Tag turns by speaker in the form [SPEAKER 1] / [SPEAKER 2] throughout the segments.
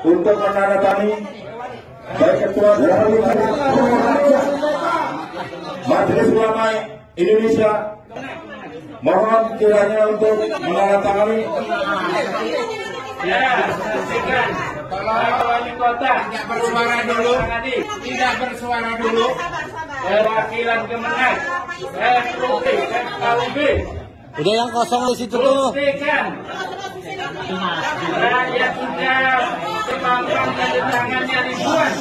[SPEAKER 1] untuk
[SPEAKER 2] menandatangani baik ketua Majelis Ulama Indonesia mohon kiranya untuk menandatangani
[SPEAKER 3] Ya, Bapak Wali Kota tidak bersuara dulu, tidak bersuara dulu. Perwakilan Kemenang, FUB, FKUB,
[SPEAKER 1] Udah yang kosong di situ tuh.
[SPEAKER 3] rakyat sudah tangannya ribuan.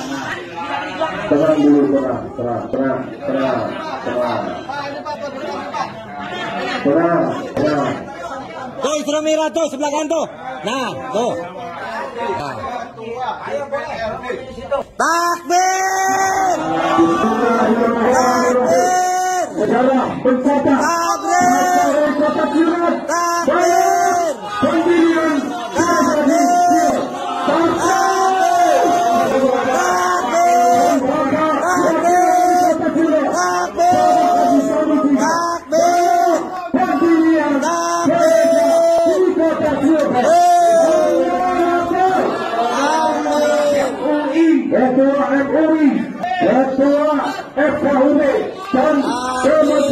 [SPEAKER 2] tenang dulu tenang tenang tenang tenang tenang tenang tenang
[SPEAKER 1] Tuh Isra Mira tuh sebelah kanan tuh. Nah, tuh. Nah. Takbir! Takbir!
[SPEAKER 2] Bersama
[SPEAKER 1] Takbir!
[SPEAKER 2] ketua MUI dan ketua FKUB dan teman